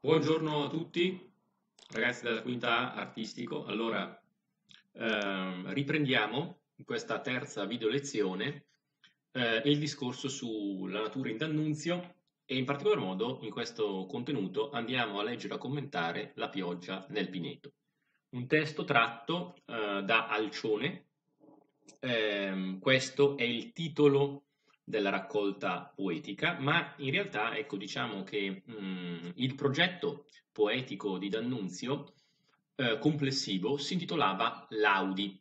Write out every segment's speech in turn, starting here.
Buongiorno a tutti, ragazzi della quinta A artistico. Allora, ehm, riprendiamo in questa terza video lezione eh, il discorso sulla natura in D'Annunzio e in particolar modo in questo contenuto andiamo a leggere e a commentare La pioggia nel Pineto, un testo tratto eh, da Alcione. Eh, questo è il titolo della raccolta poetica, ma in realtà ecco diciamo che mh, mm, il progetto poetico di D'Annunzio eh, complessivo si intitolava Laudi.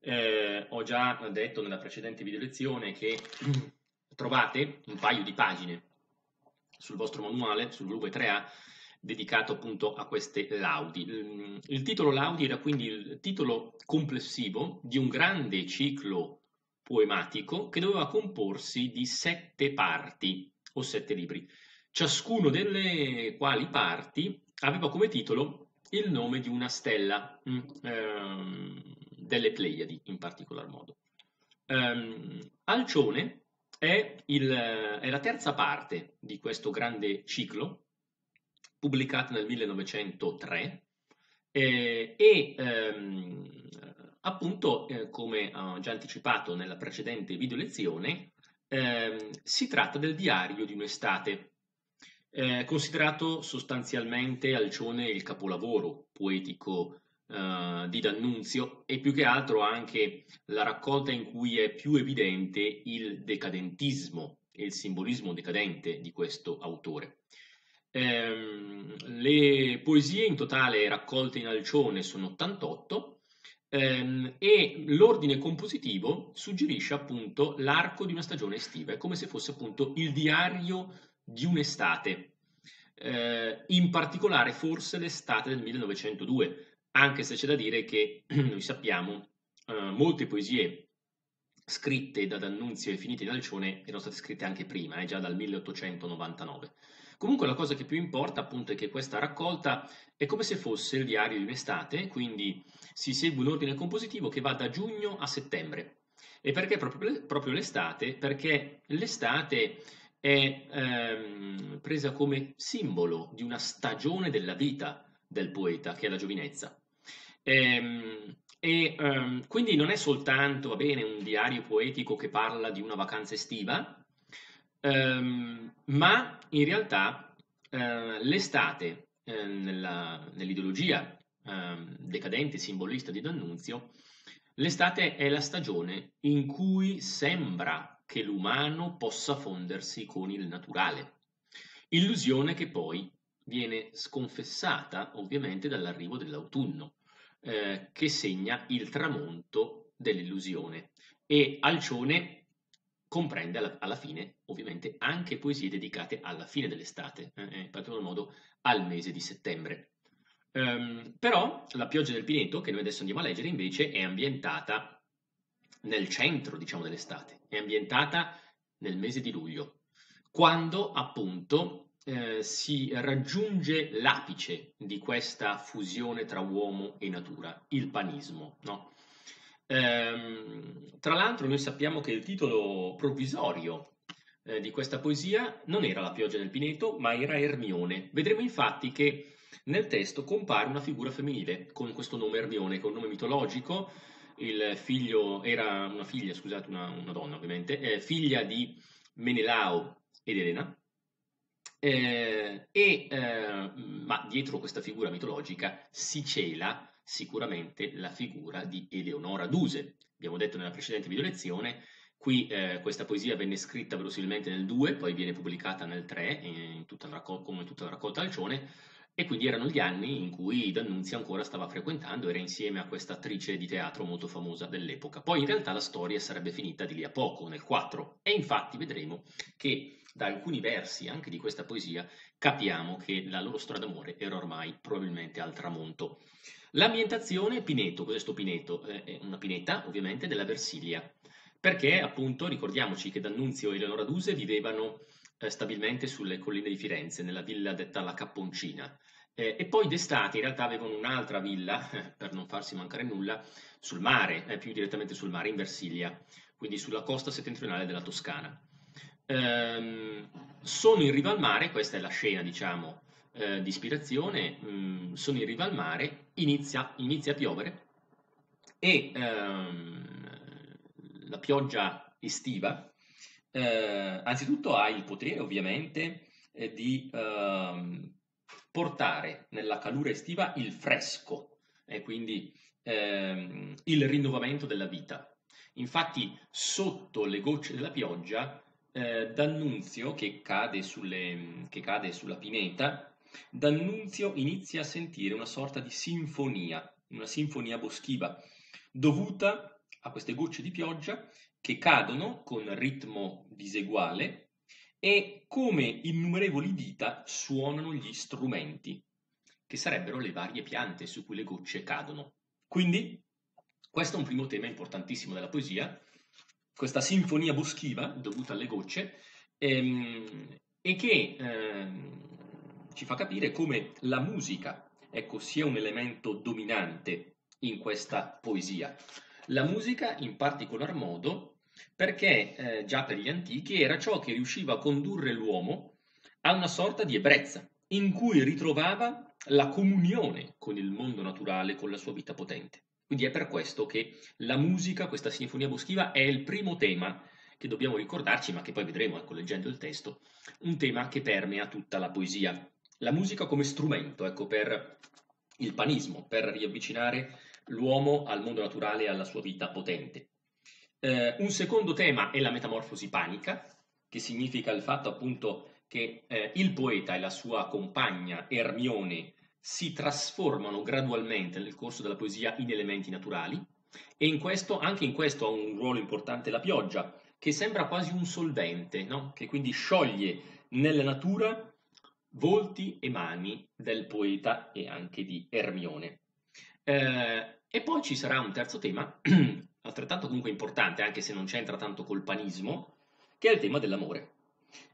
Eh, ho già detto nella precedente video lezione che trovate un paio di pagine sul vostro manuale, sul volume 3A, dedicato appunto a queste laudi. Il, il titolo Laudi era quindi il titolo complessivo di un grande ciclo poematico che doveva comporsi di sette parti o sette libri, ciascuno delle quali parti aveva come titolo il nome di una stella, mm, ehm, delle Pleiadi in particolar modo. Um, Alcione è, il, è, la terza parte di questo grande ciclo, pubblicato nel 1903, eh, e ehm, appunto, eh, come ho già anticipato nella precedente video lezione, eh, si tratta del diario di un'estate, eh, considerato sostanzialmente Alcione il capolavoro poetico eh, di D'Annunzio e più che altro anche la raccolta in cui è più evidente il decadentismo e il simbolismo decadente di questo autore. Ehm, le poesie in totale raccolte in Alcione sono 88 ehm, e l'ordine compositivo suggerisce appunto l'arco di una stagione estiva, è come se fosse appunto il diario di un'estate, eh, in particolare forse l'estate del 1902, anche se c'è da dire che noi sappiamo eh, molte poesie scritte da D'Annunzio e finite in Alcione erano state scritte anche prima, eh, già dal 1899. Comunque la cosa che più importa appunto è che questa raccolta è come se fosse il diario di un'estate, quindi si segue un ordine compositivo che va da giugno a settembre. E perché proprio, proprio l'estate? Perché l'estate è ehm, presa come simbolo di una stagione della vita del poeta, che è la giovinezza. Ehm, e ehm, quindi non è soltanto, va bene, un diario poetico che parla di una vacanza estiva, Um, ma in realtà uh, l'estate uh, nella, nell'ideologia uh, decadente simbolista di D'Annunzio, l'estate è la stagione in cui sembra che l'umano possa fondersi con il naturale, illusione che poi viene sconfessata ovviamente dall'arrivo dell'autunno, eh, che segna il tramonto dell'illusione. E Alcione comprende alla, fine ovviamente anche poesie dedicate alla fine dell'estate, eh, in particolar modo al mese di settembre. Um, però la pioggia del Pineto, che noi adesso andiamo a leggere, invece è ambientata nel centro, diciamo, dell'estate, è ambientata nel mese di luglio, quando appunto eh, si raggiunge l'apice di questa fusione tra uomo e natura, il panismo, no? Ehm, tra l'altro noi sappiamo che il titolo provvisorio eh, di questa poesia non era La pioggia del Pineto, ma era Ermione. Vedremo infatti che nel testo compare una figura femminile con questo nome Ermione, con un nome mitologico. Il figlio era una figlia, scusate, una, una donna ovviamente, eh, figlia di Menelao ed Elena. Eh, e, eh, ma dietro questa figura mitologica si cela sicuramente la figura di Eleonora Duse. Abbiamo detto nella precedente video lezione, qui eh, questa poesia venne scritta verosimilmente nel 2, poi viene pubblicata nel 3, in tutta raccol- come tutta la raccolta Alcione, e quindi erano gli anni in cui D'Annunzio ancora stava frequentando, era insieme a questa attrice di teatro molto famosa dell'epoca. Poi in realtà la storia sarebbe finita di lì a poco, nel 4, e infatti vedremo che da alcuni versi anche di questa poesia capiamo che la loro storia d'amore era ormai probabilmente al tramonto. L'ambientazione Pineto, cos'è sto Pineto? Eh, è una pineta ovviamente della Versilia, perché appunto ricordiamoci che D'Annunzio e Eleonora Duse vivevano eh, stabilmente sulle colline di Firenze, nella villa detta La Capponcina, eh, e poi d'estate in realtà avevano un'altra villa, per non farsi mancare nulla, sul mare, eh, più direttamente sul mare, in Versilia, quindi sulla costa settentrionale della Toscana. Ehm, sono in riva al mare, questa è la scena diciamo eh, di ispirazione, mh, mm, sono in riva al mare, inizia, inizia a piovere e ehm, la pioggia estiva eh, anzitutto ha il potere ovviamente eh, di ehm, portare nella calura estiva il fresco e quindi ehm, il rinnovamento della vita. Infatti sotto le gocce della pioggia eh, D'Annunzio che cade, sulle, che cade sulla pineta, D'Annunzio inizia a sentire una sorta di sinfonia, una sinfonia boschiva, dovuta a queste gocce di pioggia che cadono con ritmo diseguale e come innumerevoli dita suonano gli strumenti, che sarebbero le varie piante su cui le gocce cadono. Quindi questo è un primo tema importantissimo della poesia, questa sinfonia boschiva dovuta alle gocce, ehm, e che ehm, ci fa capire come la musica ecco, sia un elemento dominante in questa poesia. La musica in particolar modo perché eh, già per gli antichi era ciò che riusciva a condurre l'uomo a una sorta di ebbrezza, in cui ritrovava la comunione con il mondo naturale, con la sua vita potente. Quindi è per questo che la musica, questa sinfonia boschiva, è il primo tema che dobbiamo ricordarci, ma che poi vedremo, ecco, leggendo il testo, un tema che permea tutta la poesia. La musica come strumento, ecco, per il panismo, per riavvicinare l'uomo al mondo naturale e alla sua vita potente. Eh, un secondo tema è la metamorfosi panica, che significa il fatto appunto che eh, il poeta e la sua compagna Ermione si trasformano gradualmente nel corso della poesia in elementi naturali e in questo, anche in questo ha un ruolo importante la pioggia, che sembra quasi un solvente, no? che quindi scioglie nella natura volti e mani del poeta e anche di Ermione. Eh, e poi ci sarà un terzo tema, altrettanto comunque importante, anche se non c'entra tanto col panismo, che è il tema dell'amore.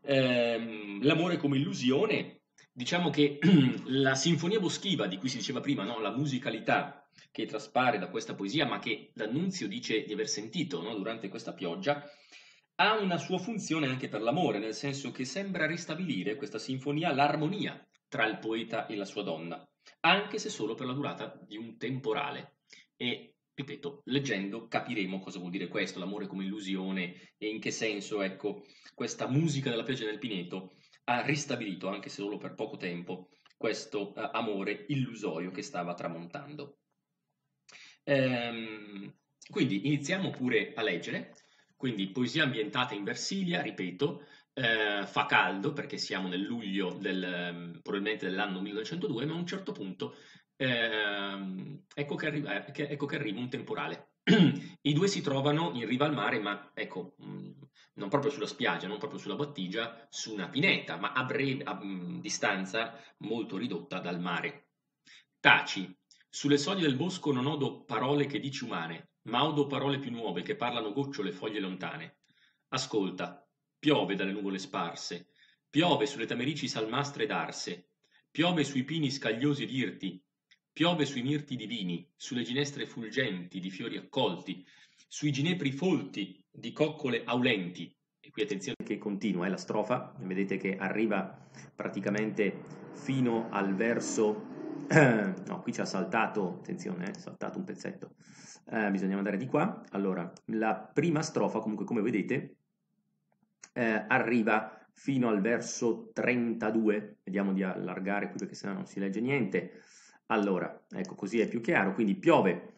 Eh, l'amore come illusione, diciamo che la sinfonia boschiva di cui si diceva prima, no? la musicalità che traspare da questa poesia, ma che D'Annunzio dice di aver sentito no? durante questa pioggia, ha una sua funzione anche per l'amore, nel senso che sembra ristabilire questa sinfonia l'armonia tra il poeta e la sua donna, anche se solo per la durata di un temporale. E ripeto, leggendo capiremo cosa vuol dire questo, l'amore come illusione e in che senso, ecco, questa musica della pioggia nel pineto ha ristabilito, anche se solo per poco tempo, questo uh, amore illusorio che stava tramontando. Ehm, quindi iniziamo pure a leggere, quindi poesia ambientata in Versilia, ripeto, eh, fa caldo perché siamo nel luglio del, probabilmente dell'anno 1902, ma a un certo punto eh, ecco, che arriva, eh, che, ecco, che arriva, un temporale. I due si trovano in riva al mare, ma ecco, mm, non proprio sulla spiaggia, non proprio sulla battigia, su una pineta, ma a, breve, a mh, mm, distanza molto ridotta dal mare. Taci, sulle soglie del bosco non odo parole che dici umane, ma odo parole più nuove che parlano gocciole foglie lontane. Ascolta, piove dalle nuvole sparse, piove sulle tamerici salmastre d'arse, piove sui pini scagliosi ed irti, Piove sui mirti divini, sulle ginestre fulgenti di fiori accolti, sui ginepri folti di coccole aulenti. E qui attenzione che continua, eh, la strofa, vedete che arriva praticamente fino al verso... no, qui ci ha saltato, attenzione, eh, saltato un pezzetto. Eh, bisogna andare di qua. Allora, la prima strofa, comunque come vedete, eh, arriva fino al verso 32. Vediamo di allargare qui perché sennò non si legge niente. Allora, ecco così è più chiaro, quindi piove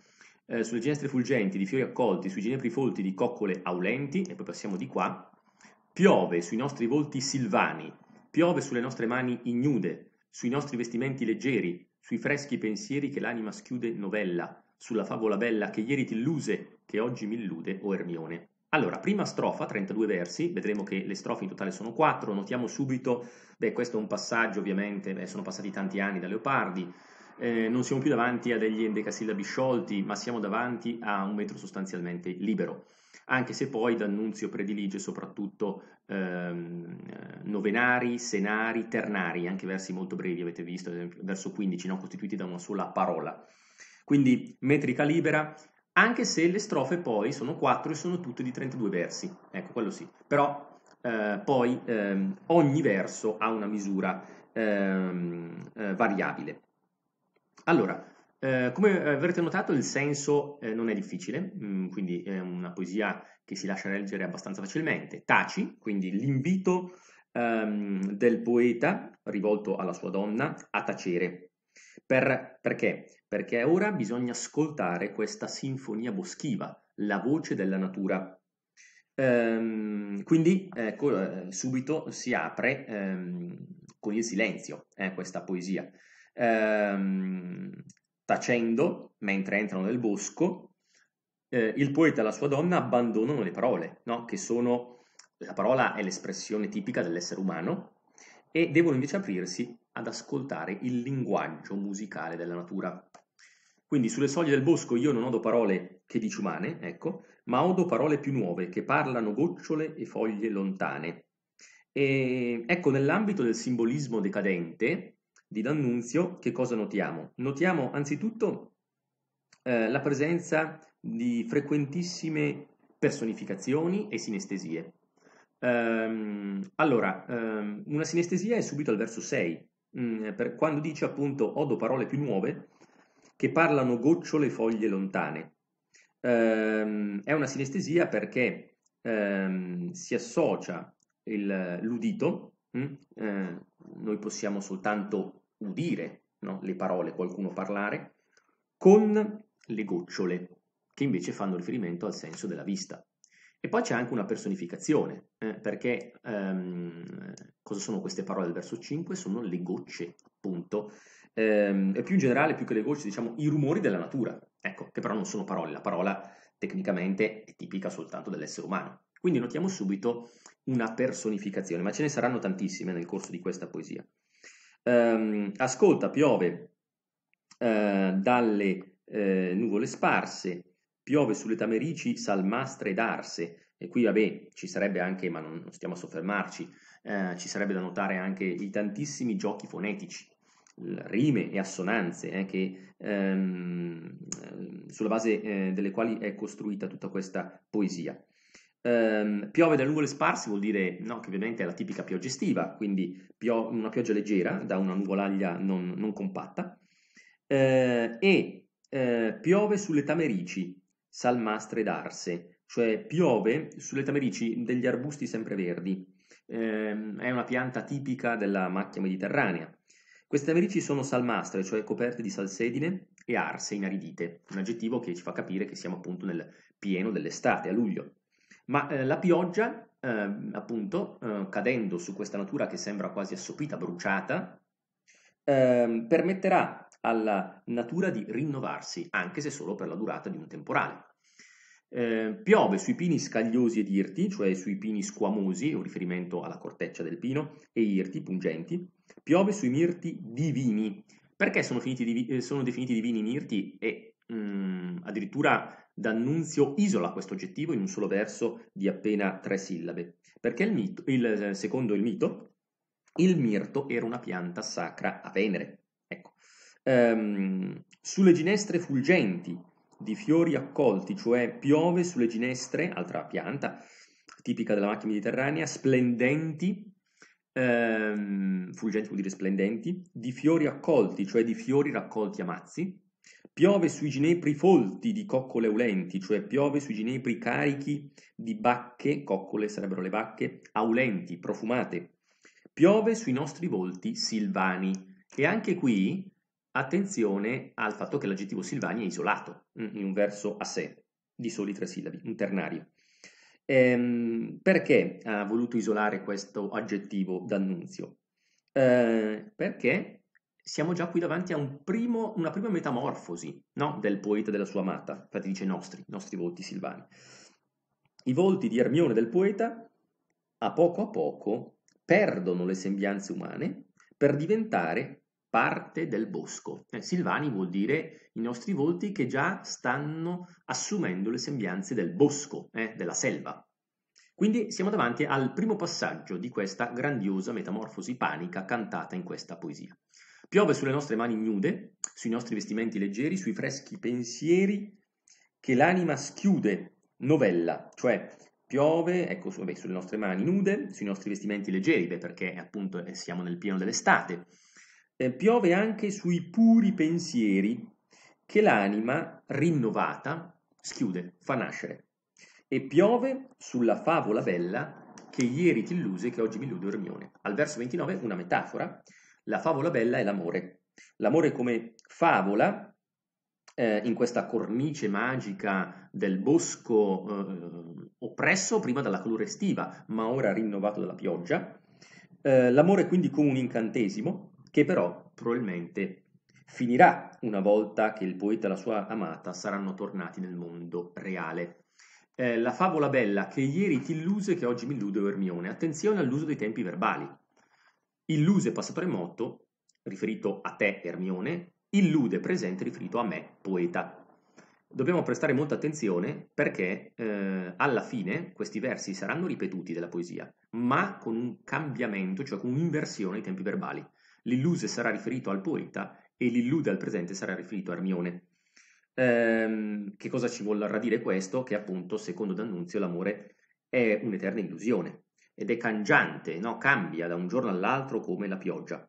eh, sulle ginestre fulgenti di fiori accolti, sui ginepri folti di coccole aulenti, e poi passiamo di qua, piove sui nostri volti silvani, piove sulle nostre mani ignude, sui nostri vestimenti leggeri, sui freschi pensieri che l'anima schiude novella, sulla favola bella che ieri ti illuse, che oggi mi illude, o Ermione. Allora, prima strofa, 32 versi, vedremo che le strofe in totale sono 4, notiamo subito, beh questo è un passaggio ovviamente, beh, sono passati tanti anni da Leopardi, eh, non siamo più davanti a degli endecasillabi sciolti, ma siamo davanti a un metro sostanzialmente libero. Anche se poi D'Annunzio predilige soprattutto ehm, novenari, senari, ternari, anche versi molto brevi, avete visto, ad esempio, verso 15, no? costituiti da una sola parola. Quindi metrica libera, anche se le strofe poi sono 4 e sono tutte di 32 versi, ecco quello sì, però eh, poi ehm, ogni verso ha una misura ehm, eh, variabile. Allora, eh, come avrete notato il senso eh, non è difficile, mh, mm, quindi è una poesia che si lascia leggere abbastanza facilmente. Taci, quindi l'invito ehm, del poeta rivolto alla sua donna a tacere. Per, perché? Perché ora bisogna ascoltare questa sinfonia boschiva, la voce della natura. Ehm, quindi ecco, eh, subito si apre ehm, con il silenzio eh, questa poesia. Ehm, tacendo, mentre entrano nel bosco, eh, il poeta e la sua donna abbandonano le parole, no? che sono la parola è l'espressione tipica dell'essere umano e devono invece aprirsi ad ascoltare il linguaggio musicale della natura. Quindi sulle soglie del bosco io non odo parole che dici umane, ecco, ma odo parole più nuove che parlano gocciole e foglie lontane. E ecco, nell'ambito del simbolismo decadente di D'Annunzio, che cosa notiamo? Notiamo anzitutto eh, la presenza di frequentissime personificazioni e sinestesie. Um, allora, um, una sinestesia è subito al verso 6, um, per, quando dice appunto odo parole più nuove che parlano gocciole e foglie lontane. Ehm, è una sinestesia perché si associa il, l'udito, eh, noi possiamo soltanto udire no? le parole, qualcuno parlare, con le gocciole, che invece fanno riferimento al senso della vista. E poi c'è anche una personificazione, eh, perché ehm, cosa sono queste parole del verso 5? Sono le gocce, appunto, ehm, e più in generale, più che le gocce, diciamo i rumori della natura, ecco, che però non sono parole, la parola tecnicamente è tipica soltanto dell'essere umano. Quindi notiamo subito una personificazione, ma ce ne saranno tantissime nel corso di questa poesia. Ehm, ascolta, piove eh, dalle eh, nuvole sparse, piove sulle tamerici salmastre ed arse, e qui vabbè ci sarebbe anche, ma non, non stiamo a soffermarci, eh, ci sarebbe da notare anche i tantissimi giochi fonetici, rime e assonanze eh, che, ehm, sulla base eh, delle quali è costruita tutta questa poesia. Um, piove da nuvole sparse vuol dire no, che ovviamente è la tipica pioggia estiva, quindi pio- una pioggia leggera da una nuvolaglia non, non compatta, uh, e uh, piove sulle tamerici, salmastre d'arse, cioè piove sulle tamerici degli arbusti sempreverdi. Eh, è una pianta tipica della macchia mediterranea. Queste tamerici sono salmastre, cioè coperte di salsedine e arse inaridite, un aggettivo che ci fa capire che siamo appunto nel pieno dell'estate, a luglio. Ma eh, la pioggia, eh, appunto, cadendo su questa natura che sembra quasi assopita, bruciata, ehm, permetterà alla natura di rinnovarsi, anche se solo per la durata di un temporale. Eh, piove sui pini scagliosi ed irti, cioè sui pini squamosi, un riferimento alla corteccia del pino, e irti, pungenti. Piove sui mirti divini. Perché sono, divi- eh, sono definiti divini mirti? E mh, mm, addirittura D'Annunzio isola questo oggettivo in un solo verso di appena tre sillabe. Perché il mito, il, eh, secondo il mito, il mirto era una pianta sacra a Venere. Um, sulle ginestre fulgenti di fiori accolti, cioè piove sulle ginestre, altra pianta tipica della macchia mediterranea, splendenti, um, fulgenti vuol dire splendenti, di fiori accolti, cioè di fiori raccolti a mazzi, piove sui ginepri folti di coccole aulenti, cioè piove sui ginepri carichi di bacche, coccole sarebbero le bacche, aulenti, profumate, piove sui nostri volti silvani. E anche qui Attenzione al fatto che l'aggettivo Silvani è isolato mm, in un verso a sé, di soli tre sillabi, un ternario. Ehm, perché ha voluto isolare questo aggettivo d'annunzio? Eh, perché siamo già qui davanti a un primo, una prima metamorfosi no? del poeta e della sua amata, infatti dice nostri, nostri volti silvani. I volti di Ermione del poeta, a poco a poco, perdono le sembianze umane per diventare parte del bosco. Eh, Silvani vuol dire i nostri volti che già stanno assumendo le sembianze del bosco, eh, della selva. Quindi siamo davanti al primo passaggio di questa grandiosa metamorfosi panica cantata in questa poesia. Piove sulle nostre mani nude, sui nostri vestimenti leggeri, sui freschi pensieri che l'anima schiude, novella, cioè piove, ecco, vabbè, sulle nostre mani nude, sui nostri vestimenti leggeri, beh, perché appunto eh, siamo nel pieno dell'estate, eh, piove anche sui puri pensieri che l'anima rinnovata schiude, fa nascere. E piove sulla favola bella che ieri ti illuse, che oggi mi illude Ermione. Al verso 29 una metafora, la favola bella è l'amore. L'amore come favola, eh, in questa cornice magica del bosco eh, oppresso prima dalla calura estiva, ma ora rinnovato dalla pioggia. Eh, l'amore quindi come un incantesimo, che però probabilmente finirà una volta che il poeta e la sua amata saranno tornati nel mondo reale. Eh, la favola bella che ieri ti illuse che oggi mi illude Ermione. Attenzione all'uso dei tempi verbali. Illuse passato remoto, riferito a te Ermione, illude presente riferito a me, poeta. Dobbiamo prestare molta attenzione perché eh, alla fine questi versi saranno ripetuti della poesia, ma con un cambiamento, cioè con un'inversione dei tempi verbali. L'illuse sarà riferito al poeta e l'illude al presente sarà riferito a Ermione. Ehm, che cosa ci vorrà dire questo? Che appunto, secondo D'Annunzio, l'amore è un'eterna illusione ed è cangiante, no? cambia da un giorno all'altro come la pioggia.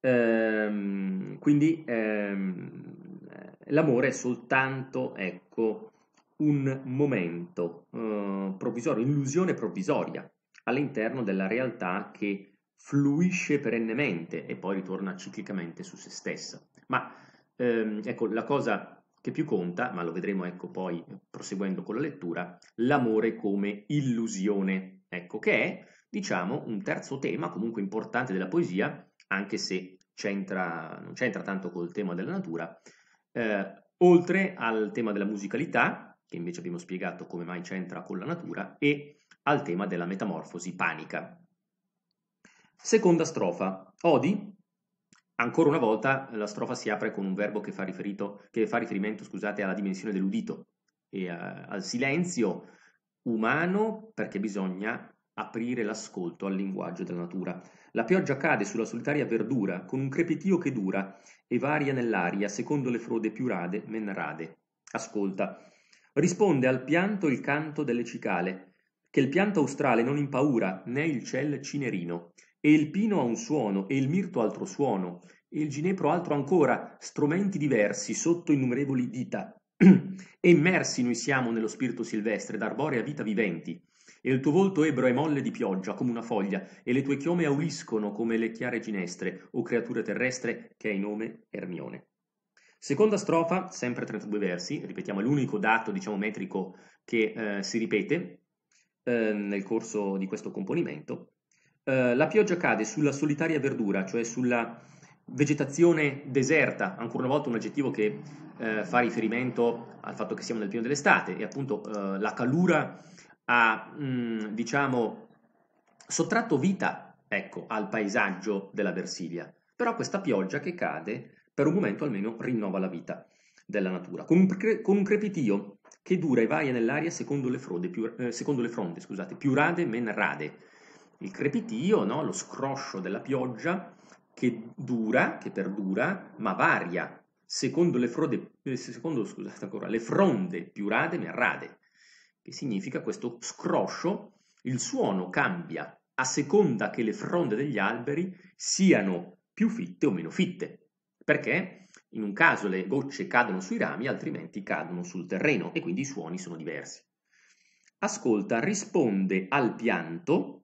Ehm, quindi ehm, l'amore è soltanto ecco, un momento eh, provvisorio, un'illusione provvisoria all'interno della realtà che fluisce perennemente e poi ritorna ciclicamente su se stessa. Ma ehm, ecco, la cosa che più conta, ma lo vedremo ecco poi proseguendo con la lettura, l'amore come illusione, ecco che è diciamo un terzo tema comunque importante della poesia, anche se c'entra, non c'entra tanto col tema della natura, eh, oltre al tema della musicalità, che invece abbiamo spiegato come mai c'entra con la natura, e al tema della metamorfosi panica. Seconda strofa. Odi, ancora una volta la strofa si apre con un verbo che fa, che fa riferimento scusate, alla dimensione dell'udito e a, al silenzio umano perché bisogna aprire l'ascolto al linguaggio della natura. La pioggia cade sulla solitaria verdura con un crepitio che dura e varia nell'aria secondo le frode più rade, men rade. Ascolta. Risponde al pianto il canto delle cicale, che il pianto australe non impaura né il ciel cinerino, e il pino ha un suono, e il mirto altro suono, e il ginepro altro ancora, strumenti diversi sotto innumerevoli dita. e immersi noi siamo nello spirito silvestre, d'arborea vita viventi, e il tuo volto ebro è molle di pioggia come una foglia, e le tue chiome auliscono come le chiare ginestre, o creatura terrestre che hai nome Ermione. Seconda strofa, sempre 32 versi, ripetiamo, è l'unico dato, diciamo, metrico che eh, si ripete eh, nel corso di questo componimento. Eh, la pioggia cade sulla solitaria verdura, cioè sulla vegetazione deserta, ancora una volta un aggettivo che eh, fa riferimento al fatto che siamo nel pieno dell'estate e appunto eh, la calura ha, mh, mm, diciamo, sottratto vita, ecco, al paesaggio della Versilia. Però questa pioggia che cade, per un momento almeno, rinnova la vita della natura, con un, cre- con un crepitio che dura e varia nell'aria secondo le, frode, più, eh, secondo le fronde, scusate, più rade men rade, il crepitio, no? lo scroscio della pioggia che dura, che perdura, ma varia secondo le, frode, eh, secondo, scusate ancora, le fronde più rade ma rade, che significa questo scroscio, il suono cambia a seconda che le fronde degli alberi siano più fitte o meno fitte, perché in un caso le gocce cadono sui rami, altrimenti cadono sul terreno e quindi i suoni sono diversi. Ascolta, risponde al pianto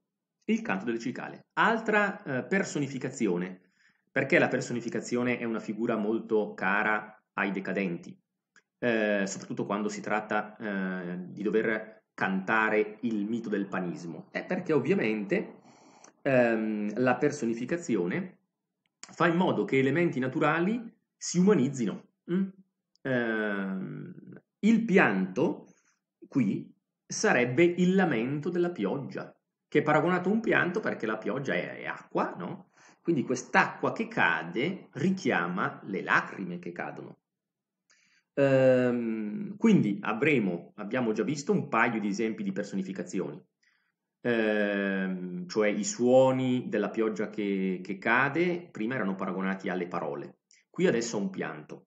il canto delle cicale. Altra eh, personificazione, perché la personificazione è una figura molto cara ai decadenti, eh, soprattutto quando si tratta eh, di dover cantare il mito del panismo. È perché ovviamente ehm, la personificazione fa in modo che elementi naturali si umanizzino. Mm? Eh, il pianto qui sarebbe il lamento della pioggia, che è paragonato a un pianto perché la pioggia è, acqua, no? Quindi quest'acqua che cade richiama le lacrime che cadono. Ehm, quindi avremo, abbiamo già visto un paio di esempi di personificazioni, ehm, cioè i suoni della pioggia che, che, cade prima erano paragonati alle parole, qui adesso a un pianto.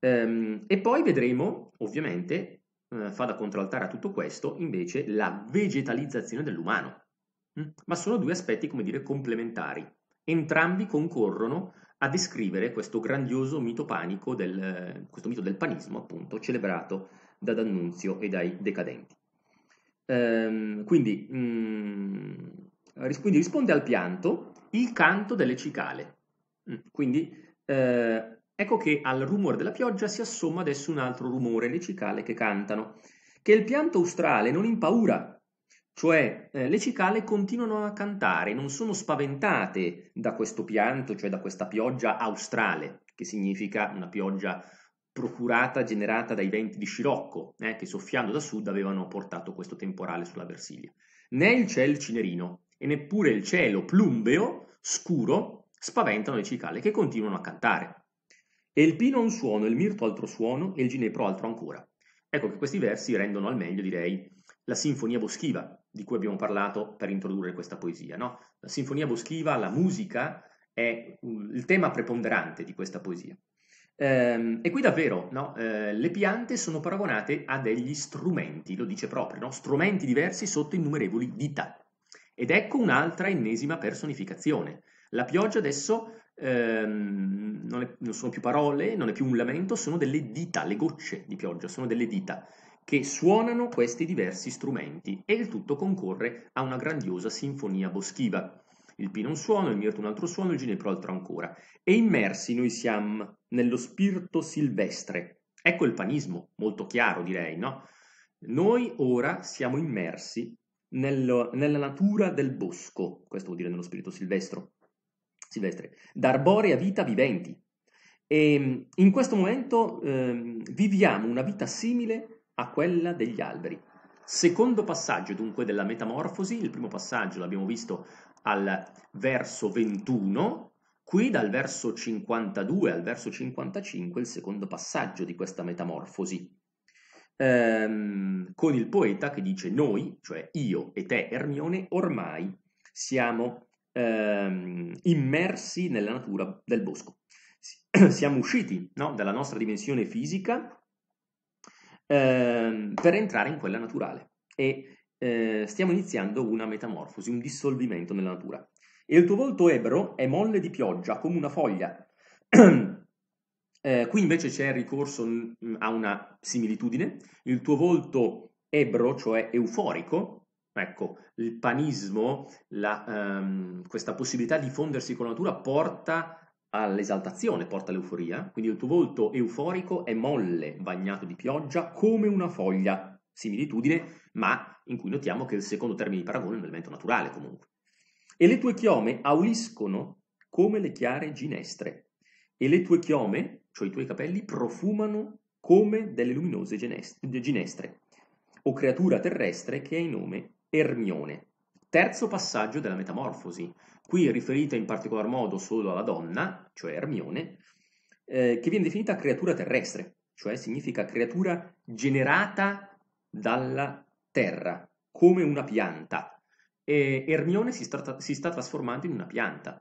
Ehm, e poi vedremo, ovviamente, eh, fa da contraltare a tutto questo, invece, la vegetalizzazione dell'umano. Mm? Ma sono due aspetti, come dire, complementari. Entrambi concorrono a descrivere questo grandioso mito panico del, questo mito del panismo, appunto, celebrato da D'Annunzio e dai decadenti. Ehm, quindi, mm, quindi, risponde al pianto il canto delle cicale. Mm, quindi eh, ecco che al rumore della pioggia si assomma adesso un altro rumore, le cicale che cantano, che il pianto australe non impaura, cioè eh, le cicale continuano a cantare, non sono spaventate da questo pianto, cioè da questa pioggia australe, che significa una pioggia procurata, generata dai venti di scirocco, eh, che soffiando da sud avevano portato questo temporale sulla Versilia. Né il ciel cinerino e neppure il cielo plumbeo, scuro, spaventano le cicale che continuano a cantare. E il pino un suono, il mirto altro suono e il ginepro altro ancora. Ecco che questi versi rendono al meglio, direi, la sinfonia boschiva di cui abbiamo parlato per introdurre questa poesia. No? La sinfonia boschiva, la musica, è il tema preponderante di questa poesia. Ehm, e qui davvero no? eh, le piante sono paragonate a degli strumenti, lo dice proprio, no? strumenti diversi sotto innumerevoli dita. Ed ecco un'altra ennesima personificazione. La pioggia adesso ehm, non, è, non, sono più parole, non è più un lamento, sono delle dita, le gocce di pioggia, sono delle dita che suonano questi diversi strumenti e il tutto concorre a una grandiosa sinfonia boschiva il pino un suono, il mirto un altro suono, il ginepro altro ancora. E immersi noi siamo nello spirito silvestre. Ecco il panismo, molto chiaro direi, no? Noi ora siamo immersi nello, nella natura del bosco, questo vuol dire nello spirito silvestro, silvestre, d'arborea vita viventi. E in questo momento eh, viviamo una vita simile a quella degli alberi. Secondo passaggio dunque della metamorfosi, il primo passaggio l'abbiamo visto al verso 21, qui dal verso 52 al verso 55 il secondo passaggio di questa metamorfosi, ehm, con il poeta che dice noi, cioè io e te Ermione, ormai siamo ehm, immersi nella natura del bosco. Siamo usciti no, dalla nostra dimensione fisica ehm, per entrare in quella naturale e eh, stiamo iniziando una metamorfosi, un dissolvimento nella natura. E il tuo volto ebro è molle di pioggia, come una foglia. eh, qui invece c'è il ricorso mm, a una similitudine. Il tuo volto ebro, cioè euforico, ecco, il panismo, la, um, questa possibilità di fondersi con la natura porta all'esaltazione, porta all'euforia. Quindi il tuo volto euforico è molle, bagnato di pioggia, come una foglia similitudine, ma in cui notiamo che il secondo termine di paragone è un elemento naturale comunque. E le tue chiome auliscono come le chiare ginestre, e le tue chiome, cioè i tuoi capelli, profumano come delle luminose ginestre, o creatura terrestre che hai nome Ermione. Terzo passaggio della metamorfosi, qui riferita in particolar modo solo alla donna, cioè Ermione, eh, che viene definita creatura terrestre, cioè significa creatura generata dalla terra, come una pianta. E Ermione si sta, si sta trasformando in una pianta.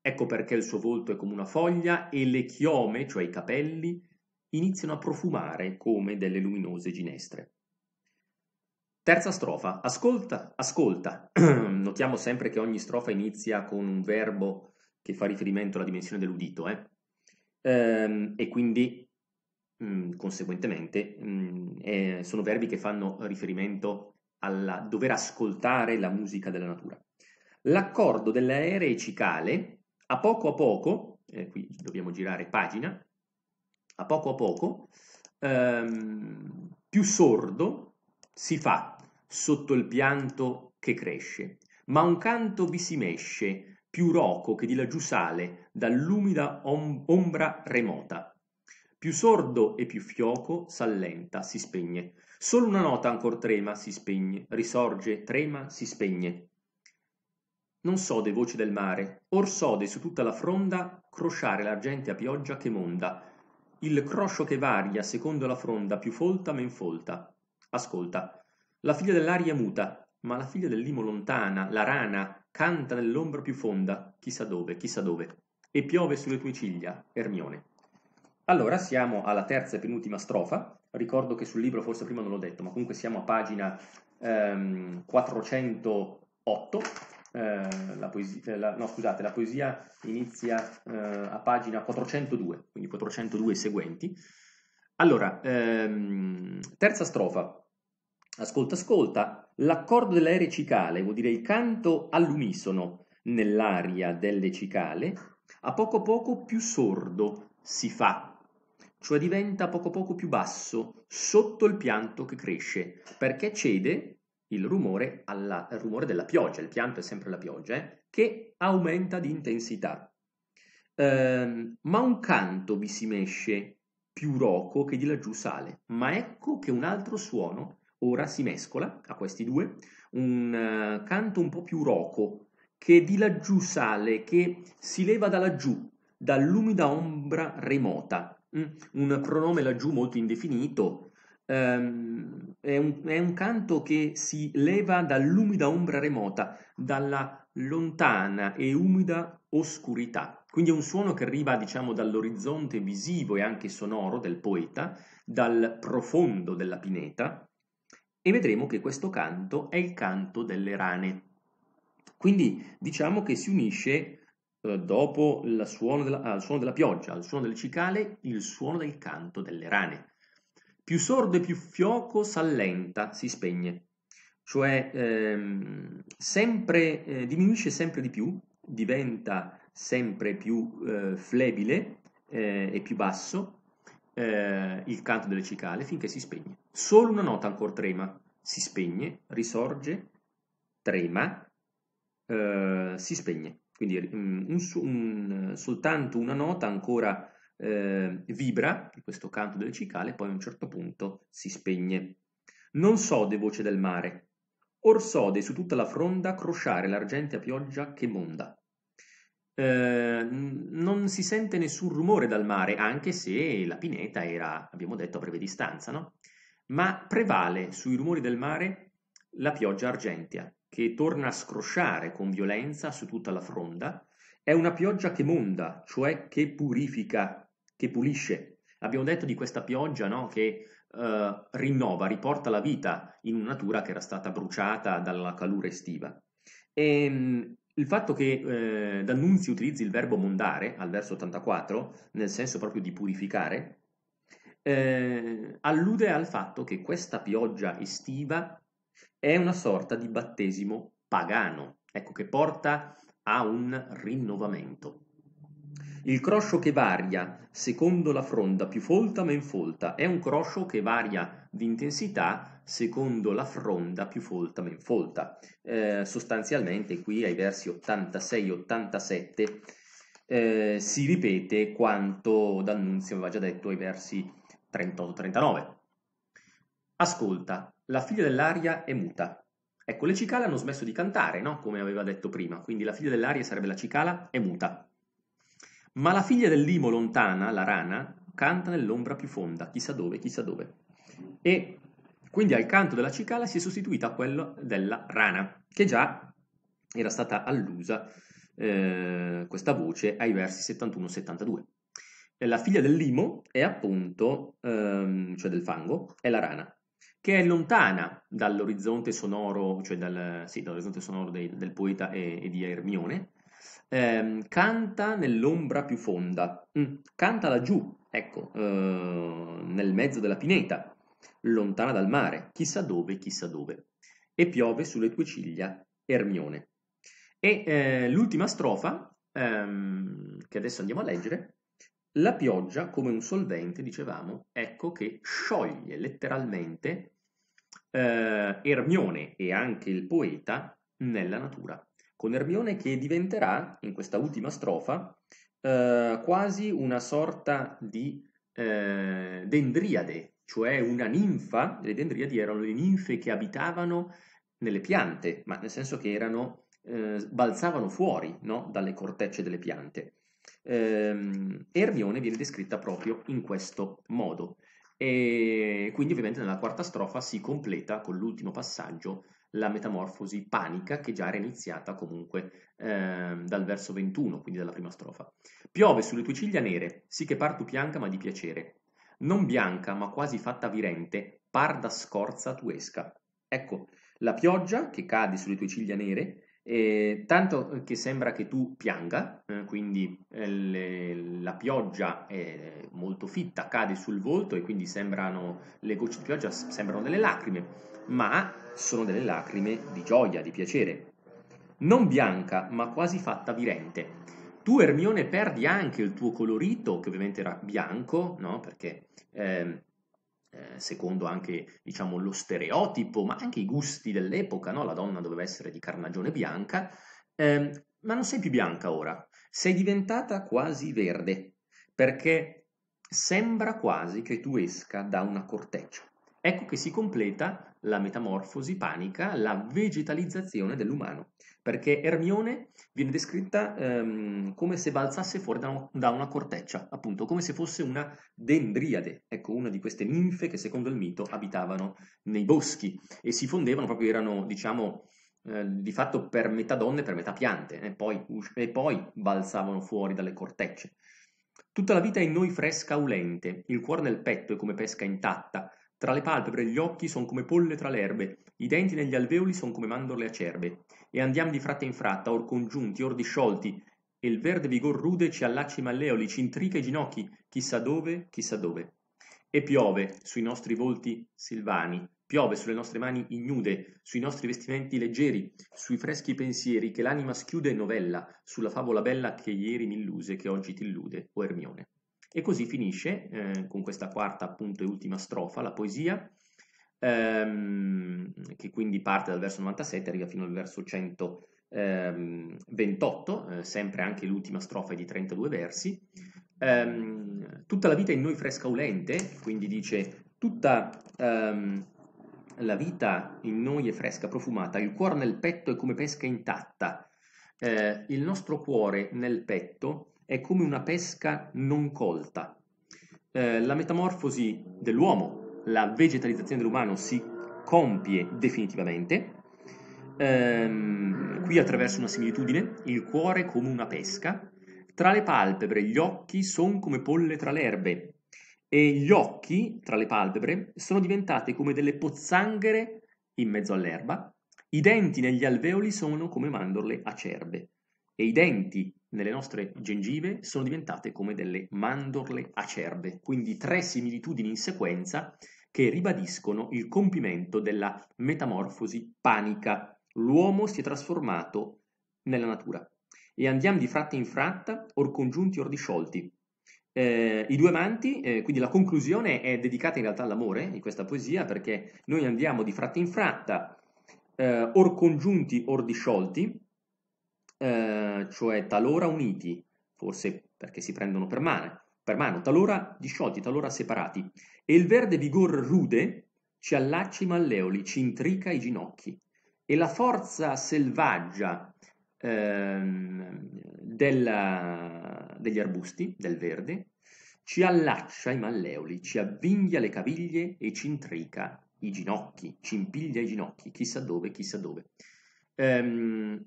Ecco perché il suo volto è come una foglia e le chiome, cioè i capelli, iniziano a profumare come delle luminose ginestre. Terza strofa. Ascolta, ascolta. Notiamo sempre che ogni strofa inizia con un verbo che fa riferimento alla dimensione dell'udito, eh? ehm, e quindi mh, mm, conseguentemente mh, mm, eh, sono verbi che fanno riferimento al dover ascoltare la musica della natura. L'accordo delle aeree cicale, a poco a poco, eh, qui dobbiamo girare pagina, a poco a poco, ehm, più sordo si fa sotto il pianto che cresce, ma un canto vi si mesce, più roco che di laggiù sale, dall'umida om- ombra remota. Più sordo e più fioco s'allenta, si spegne. Solo una nota ancor trema, si spegne, risorge, trema, si spegne. Non sode voce del mare, or sode su tutta la fronda crosciare l'argentea pioggia che monda. Il croscio che varia secondo la fronda più folta men folta. Ascolta, la figlia dell'aria muta, ma la figlia del limo lontana, la rana, canta nell'ombra più fonda, chissà dove, chissà dove, e piove sulle tue ciglia, Ermione. Allora siamo alla terza e penultima strofa, ricordo che sul libro forse prima non l'ho detto, ma comunque siamo a pagina ehm, 408 eh, la poesia, la, no scusate, la poesia inizia eh, a pagina 402, quindi 402 seguenti. Allora, ehm, terza strofa. Ascolta, ascolta, l'accordo dell'aereo cicale, vuol dire il canto all'unisono nell'aria delle cicale, a poco poco più sordo si fa, cioè diventa poco poco più basso sotto il pianto che cresce, perché cede il rumore, alla, il rumore della pioggia, il pianto è sempre la pioggia, eh, che aumenta di intensità. Eh, ma un canto vi si mesce più roco che di laggiù sale, ma ecco che un altro suono ora si mescola a questi due, un uh, canto un po' più roco che di laggiù sale, che si leva da laggiù, dall'umida ombra remota, mm, un pronome laggiù molto indefinito, Um, è, un, è, un, canto che si leva dall'umida ombra remota, dalla lontana e umida oscurità. Quindi è un suono che arriva, diciamo, dall'orizzonte visivo e anche sonoro del poeta, dal profondo della pineta, e vedremo che questo canto è il canto delle rane. Quindi diciamo che si unisce eh, dopo suono della, al suono della pioggia, al suono del cicale, il suono del canto delle rane. Più sordo e più fioco s'allenta, si spegne, cioè ehm, sempre, eh, diminuisce sempre di più, diventa sempre più eh, flebile eh, e più basso eh, il canto delle cicale finché si spegne. Solo una nota ancora trema, si spegne, risorge, trema, eh, si spegne. Quindi mm, un, un, soltanto una nota ancora eh, vibra, questo canto delle cicale, poi a un certo punto si spegne. Non sode voce del mare, or sode su tutta la fronda crosciare l'argentea pioggia che monda. Eh, non si sente nessun rumore dal mare, anche se la pineta era, abbiamo detto, a breve distanza, no? Ma prevale sui rumori del mare la pioggia argentea, che torna a scrosciare con violenza su tutta la fronda. È una pioggia che monda, cioè che purifica, che pulisce. Abbiamo detto di questa pioggia no? che uh, rinnova, riporta la vita in una natura che era stata bruciata dalla calura estiva. E, um, il fatto che eh, D'Annunzio utilizzi il verbo mondare al verso 84, nel senso proprio di purificare, eh, allude al fatto che questa pioggia estiva è una sorta di battesimo pagano, ecco, che porta a un rinnovamento. Il croscio che varia secondo la fronda più folta men folta è un croscio che varia di intensità secondo la fronda più folta men folta. Eh, sostanzialmente qui ai versi 86-87 eh, si ripete quanto D'Annunzio aveva già detto ai versi 38-39. Ascolta, la figlia dell'aria è muta. Ecco, le cicale hanno smesso di cantare, no? Come aveva detto prima, quindi la figlia dell'aria sarebbe la cicala, è muta. Ma la figlia del limo lontana, la rana, canta nell'ombra più fonda, chissà dove, chissà dove. E quindi al canto della cicala si è sostituita quello della rana, che già era stata allusa eh, questa voce ai versi 71-72. La figlia del limo è appunto, ehm, cioè del fango, è la rana, che è lontana dall'orizzonte sonoro, cioè dal, sì, dall'orizzonte sonoro dei, del poeta e, e di Ermione, eh, canta nell'ombra più fonda, mm, canta laggiù, ecco, eh, nel mezzo della pineta, lontana dal mare, chissà dove, chissà dove, e piove sulle tue ciglia, Ermione. E eh, l'ultima strofa, ehm, che adesso andiamo a leggere, la pioggia come un solvente, dicevamo, ecco che scioglie letteralmente eh, Ermione e anche il poeta nella natura con Ermione che diventerà, in questa ultima strofa, eh, quasi una sorta di eh, dendriade, cioè una ninfa, le dendriadi erano le ninfe che abitavano nelle piante, ma nel senso che erano, eh, balzavano fuori no? dalle cortecce delle piante. Ehm, Ermione viene descritta proprio in questo modo e quindi ovviamente nella quarta strofa si completa con l'ultimo passaggio la metamorfosi panica che già era iniziata comunque eh, dal verso 21, quindi dalla prima strofa. Piove sulle tue ciglia nere, sì che par tu pianca ma di piacere. Non bianca ma quasi fatta virente, par da scorza tu esca. Ecco, la pioggia che cade sulle tue ciglia nere eh, tanto che sembra che tu pianga, eh, quindi eh, le, la pioggia è molto fitta, cade sul volto e quindi sembrano, le gocce di pioggia sembrano delle lacrime, ma sono delle lacrime di gioia, di piacere. Non bianca, ma quasi fatta virente. Tu, Ermione, perdi anche il tuo colorito, che ovviamente era bianco, no? perché ehm, eh, secondo anche diciamo, lo stereotipo, ma anche i gusti dell'epoca, no? la donna doveva essere di carnagione bianca, eh, ma non sei più bianca ora, sei diventata quasi verde, perché sembra quasi che tu esca da una corteccia. Ecco che si completa la metamorfosi panica, la vegetalizzazione dell'umano, perché Ermione viene descritta ehm, come se balzasse fuori da, un, da, una corteccia, appunto, come se fosse una dendriade, ecco, una di queste ninfe che secondo il mito abitavano nei boschi e si fondevano, proprio erano, diciamo, eh, di fatto per metà donne, per metà piante, e poi, e poi balzavano fuori dalle cortecce. Tutta la vita è in noi fresca ulente, il cuore nel petto è come pesca intatta, tra le palpebre gli occhi son come polle tra le erbe, i denti negli alveoli son come mandorle acerbe. E andiam di fratta in fratta, or congiunti, or disciolti, e il verde vigor rude ci allaccia i malleoli, ci intrica i ginocchi, chissà dove, chissà dove. E piove sui nostri volti silvani, piove sulle nostre mani ignude, sui nostri vestimenti leggeri, sui freschi pensieri che l'anima schiude e novella, sulla favola bella che ieri mi illuse, che oggi ti illude, o Ermione. E così finisce eh, con questa quarta appunto e ultima strofa, la poesia, ehm, che quindi parte dal verso 97 e arriva fino al verso 128, eh, sempre anche l'ultima strofa è di 32 versi. Ehm, tutta la vita in noi fresca ulente, quindi dice tutta ehm, la vita in noi è fresca, profumata, il cuore nel petto è come pesca intatta, eh, il nostro cuore nel petto è come una pesca non colta. Eh, la metamorfosi dell'uomo, la vegetalizzazione dell'umano si compie definitivamente. Ehm, qui attraverso una similitudine, il cuore come una pesca, tra le palpebre gli occhi sono come polle tra le erbe e gli occhi tra le palpebre sono diventate come delle pozzanghere in mezzo all'erba, i denti negli alveoli sono come mandorle acerbe e i denti nelle nostre gengive sono diventate come delle mandorle acerbe, quindi tre similitudini in sequenza che ribadiscono il compimento della metamorfosi panica. L'uomo si è trasformato nella natura e andiamo di fratta in fratta, or congiunti or disciolti. Eh, I due amanti, eh, quindi la conclusione è dedicata in realtà all'amore di questa poesia perché noi andiamo di fratta in fratta, eh, or congiunti or disciolti, eh, cioè talora uniti, forse perché si prendono per mano, per mano, talora disciolti, talora separati, e il verde vigor rude ci allaccia i malleoli, ci intrica i ginocchi, e la forza selvaggia ehm, della, degli arbusti, del verde, ci allaccia i malleoli, ci avvinghia le caviglie e ci intrica i ginocchi, ci impiglia i ginocchi, chissà dove, chissà dove. Ehm,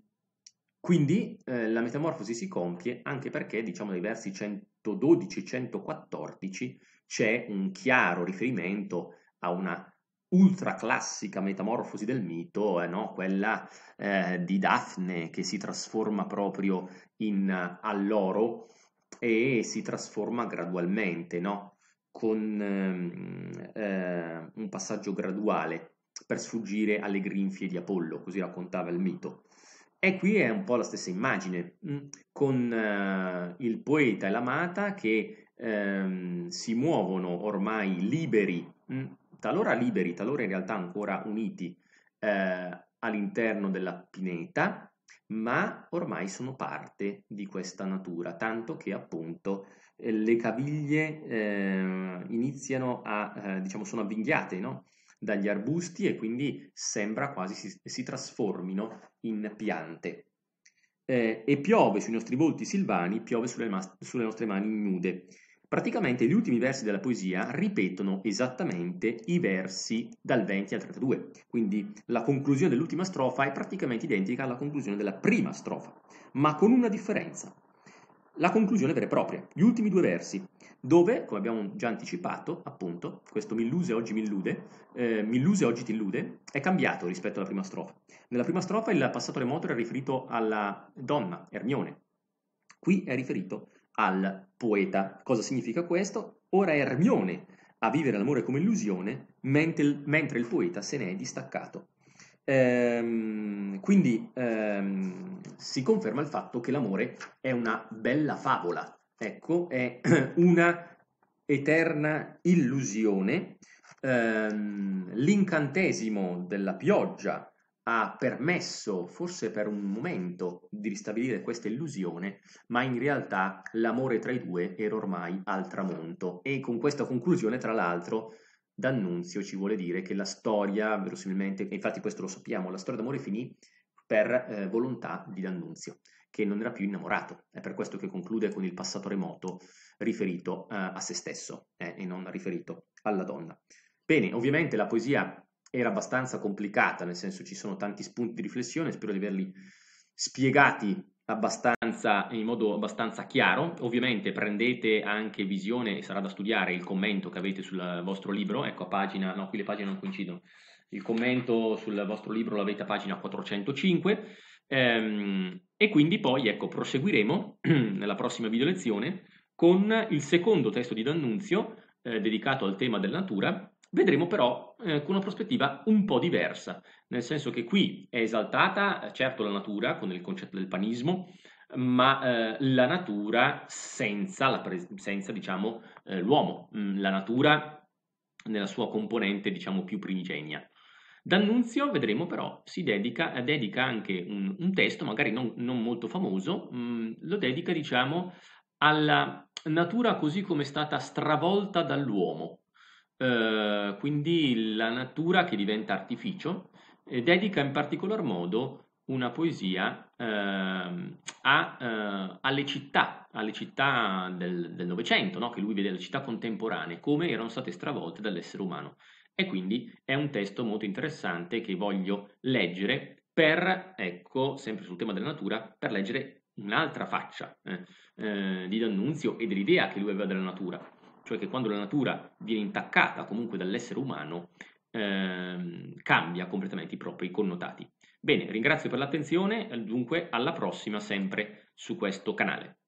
quindi eh, la metamorfosi si compie anche perché, diciamo, nei versi 112-114 c'è un chiaro riferimento a una ultra classica metamorfosi del mito, eh, no? quella eh, di Daphne che si trasforma proprio in alloro e si trasforma gradualmente, no? con ehm, eh, un passaggio graduale per sfuggire alle grinfie di Apollo, così raccontava il mito. E qui è un po' la stessa immagine, mm, con il poeta e l'amata che um, si muovono ormai liberi, mh, talora liberi, talora in realtà ancora uniti uh, all'interno della pineta, ma ormai sono parte di questa natura, tanto che appunto eh, le caviglie eh, iniziano a, eh, diciamo, sono avvinghiate, no? dagli arbusti e quindi sembra quasi si, si trasformino in piante. Eh, e piove sui nostri volti silvani, piove sulle, mas- sulle nostre mani nude. Praticamente gli ultimi versi della poesia ripetono esattamente i versi dal 20 al 32, quindi la conclusione dell'ultima strofa è praticamente identica alla conclusione della prima strofa, ma con una differenza. la conclusione vera e propria, gli ultimi due versi, dove, come abbiamo già anticipato, appunto, questo milluse oggi millude, eh, milluse oggi tillude, è cambiato rispetto alla prima strofa. Nella prima strofa il passato remoto era riferito alla donna, Ermione, qui è riferito al poeta. Cosa significa questo? Ora è Ermione a vivere l'amore come illusione, mentre il, mentre il poeta se ne è distaccato. Ehm, quindi ehm, si conferma il fatto che l'amore è una bella favola, ecco, è una eterna illusione. Ehm, l'incantesimo della pioggia ha permesso, forse per un momento, di ristabilire questa illusione, ma in realtà l'amore tra i due era ormai al tramonto. E con questa conclusione, tra l'altro, D'Annunzio ci vuole dire che la storia, verosimilmente, infatti questo lo sappiamo, la storia d'amore finì per eh, volontà di D'Annunzio, che non era più innamorato. È per questo che conclude con il passato remoto riferito eh, a se stesso eh, e non riferito alla donna. Bene, ovviamente la poesia era abbastanza complicata, nel senso ci sono tanti spunti di riflessione, spero di averli spiegati abbastanza, in modo abbastanza chiaro. Ovviamente prendete anche visione, sarà da studiare, il commento che avete sul vostro libro, ecco a pagina, no qui le pagine non coincidono, il commento sul vostro libro l'avete a pagina 405 ehm, e quindi poi ecco proseguiremo nella prossima video lezione con il secondo testo di D'Annunzio eh, dedicato al tema della natura Vedremo però eh, con una prospettiva un po' diversa, nel senso che qui è esaltata certo la natura con il concetto del panismo, ma eh, la natura senza, la senza diciamo, eh, l'uomo, mm, la natura nella sua componente diciamo più primigenia. D'Annunzio, vedremo però, si dedica, dedica anche un, un, testo, magari non, non molto famoso, mh, mm, lo dedica diciamo alla natura così come è stata stravolta dall'uomo, eh, quindi la natura che diventa artificio, eh, dedica in particolar modo una poesia eh, a, alle città, alle città del Novecento, no? che lui vede le città contemporanee, come erano state stravolte dall'essere umano. E quindi è un testo molto interessante che voglio leggere per, ecco, sempre sul tema della natura, per leggere un'altra faccia eh, eh, di D'Annunzio e dell'idea che lui aveva della natura cioè che quando la natura viene intaccata comunque dall'essere umano, ehm, cambia completamente i propri connotati. Bene, ringrazio per l'attenzione, dunque alla prossima sempre su questo canale.